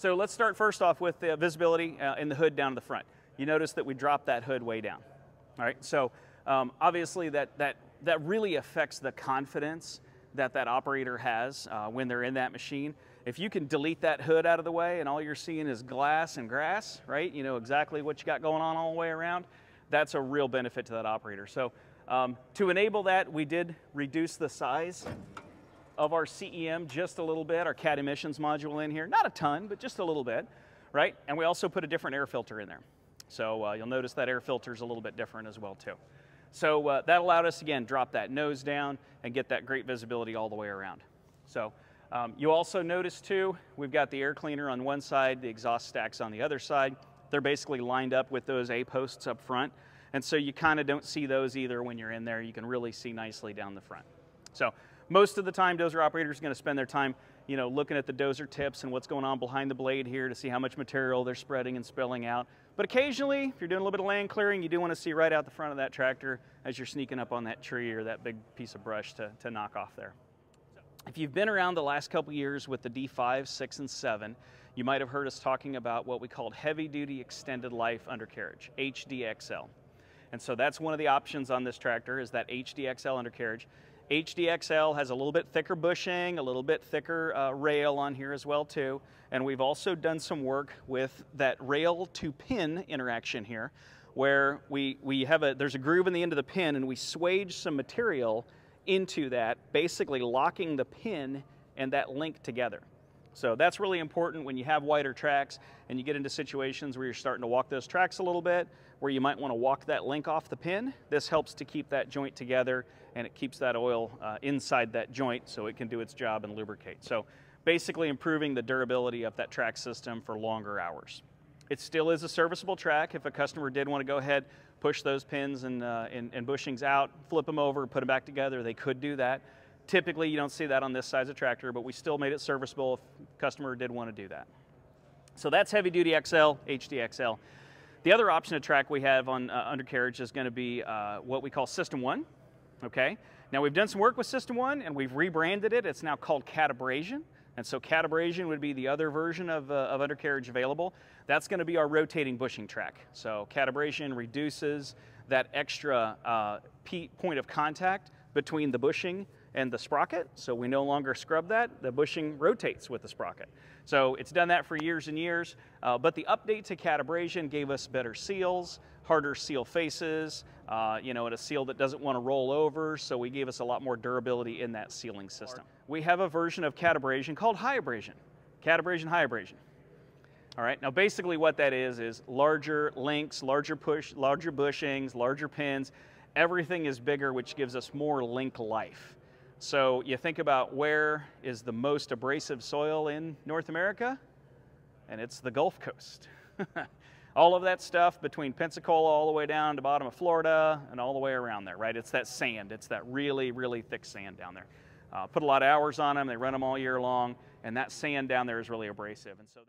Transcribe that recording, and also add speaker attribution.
Speaker 1: So let's start first off with the visibility uh, in the hood down to the front. You notice that we dropped that hood way down. All right, so um, obviously that, that, that really affects the confidence that that operator has uh, when they're in that machine. If you can delete that hood out of the way and all you're seeing is glass and grass, right? You know exactly what you got going on all the way around. That's a real benefit to that operator. So um, to enable that, we did reduce the size of our CEM just a little bit, our CAT emissions module in here. Not a ton, but just a little bit, right? And we also put a different air filter in there. So uh, you'll notice that air filter is a little bit different as well too. So uh, that allowed us, again, drop that nose down and get that great visibility all the way around. So um, you also notice too, we've got the air cleaner on one side, the exhaust stacks on the other side. They're basically lined up with those A posts up front. And so you kind of don't see those either when you're in there. You can really see nicely down the front. So most of the time, dozer operators are going to spend their time, you know, looking at the dozer tips and what's going on behind the blade here to see how much material they're spreading and spilling out. But occasionally, if you're doing a little bit of land clearing, you do want to see right out the front of that tractor as you're sneaking up on that tree or that big piece of brush to, to knock off there. If you've been around the last couple years with the D5, 6, and 7, you might have heard us talking about what we called heavy duty extended life undercarriage, HDXL. And so that's one of the options on this tractor is that HDXL undercarriage. HDXL has a little bit thicker bushing, a little bit thicker uh, rail on here as well too. And we've also done some work with that rail to pin interaction here where we, we have a, there's a groove in the end of the pin and we swage some material into that, basically locking the pin and that link together. So that's really important when you have wider tracks and you get into situations where you're starting to walk those tracks a little bit, where you might want to walk that link off the pin. This helps to keep that joint together and it keeps that oil uh, inside that joint so it can do its job and lubricate. So basically improving the durability of that track system for longer hours. It still is a serviceable track. If a customer did want to go ahead, push those pins and, uh, and, and bushings out, flip them over, put them back together, they could do that. Typically, you don't see that on this size of tractor, but we still made it serviceable if customer did want to do that. So that's heavy duty XL, HDXL. The other option of track we have on uh, undercarriage is going to be uh, what we call System 1. Okay. Now we've done some work with System 1 and we've rebranded it. It's now called Cat Abrasion. And so Cat Abrasion would be the other version of, uh, of undercarriage available. That's going to be our rotating bushing track. So Cat Abrasion reduces that extra uh, point of contact between the bushing and the sprocket, so we no longer scrub that. The bushing rotates with the sprocket. So it's done that for years and years, uh, but the update to cat abrasion gave us better seals, harder seal faces, uh, you know, and a seal that doesn't want to roll over, so we gave us a lot more durability in that sealing system. We have a version of cat abrasion called high abrasion, cat abrasion, high abrasion. All right, now basically what that is, is larger links, larger push, larger bushings, larger pins, everything is bigger, which gives us more link life. So you think about where is the most abrasive soil in North America, and it's the Gulf Coast. all of that stuff between Pensacola all the way down to bottom of Florida and all the way around there, right? It's that sand. It's that really, really thick sand down there. Uh, put a lot of hours on them. They run them all year long, and that sand down there is really abrasive. And so they